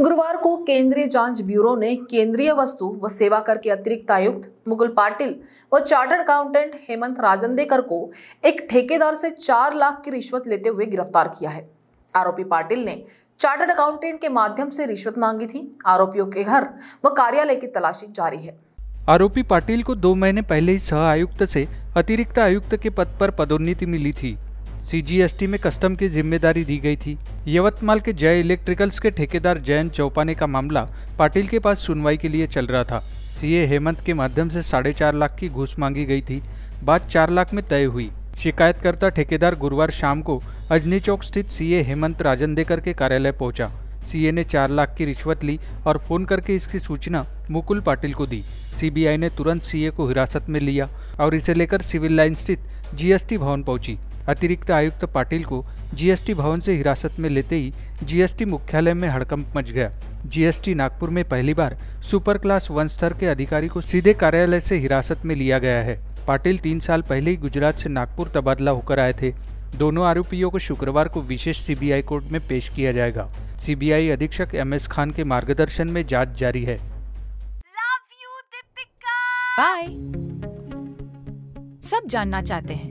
गुरुवार को केंद्रीय जाँच ब्यूरो ने केंद्रीय वस्तु व सेवा कर के अतिरिक्त आयुक्त मुकुल पाटिल व चार्टर्ड अकाउंटेंट हेमंत राजंदेकर को एक ठेकेदार से चार लाख की रिश्वत लेते हुए गिरफ़्तार किया है। आरोपी पाटिल ने चार्टर्ड अकाउंटेंट के माध्यम से रिश्वत मांगी थी। आरोपियों के घर व कार्यालय की तलाशी जारी है। आरोपी पाटिल को दो महीने पहले ही सह आयुक्त से अतिरिक्त आयुक्त के पद पर पदोन्नति मिली थी। सीजीएसटी में कस्टम की ज़िम्मेदारी दी गई थी। यवतमाल के जय इलेक्ट्रिकल्स के ठेकेदार जयंत चौपाने का मामला पाटिल के पास सुनवाई के लिए चल रहा था। सीए हेमंत के माध्यम से साढ़े चार लाख की घूस मांगी गई थी। बात चार लाख में तय हुई। शिकायतकर्ता ठेकेदार गुरुवार शाम को अजनी चौक स्थित सीए हेमंत राजंदेकर के कार्यालय पहुँचा। सीए ने चार लाख की रिश्वत ली और फ़ोन करके इसकी सूचना मुकुल पाटिल को दी। सीबीआई ने तुरंत सीए को हिरासत में लिया और इसे लेकर सिविल लाइन स्थित जीएसटी भवन पहुँची। अतिरिक्त आयुक्त पाटिल को जीएसटी भवन से हिरासत में लेते ही जीएसटी मुख्यालय में हड़कंप मच गया। जीएसटी नागपुर में पहली बार सुपर क्लास वन स्तर के अधिकारी को सीधे कार्यालय से हिरासत में लिया गया है। पाटिल तीन साल पहले ही गुजरात से नागपुर तबादला होकर आए थे। दोनों आरोपियों को शुक्रवार को विशेष सीबीआई कोर्ट में पेश किया जाएगा। सीबीआई अधीक्षक एम एस खान के मार्गदर्शन में जाँच जारी है। बाय सब जानना चाहते हैं।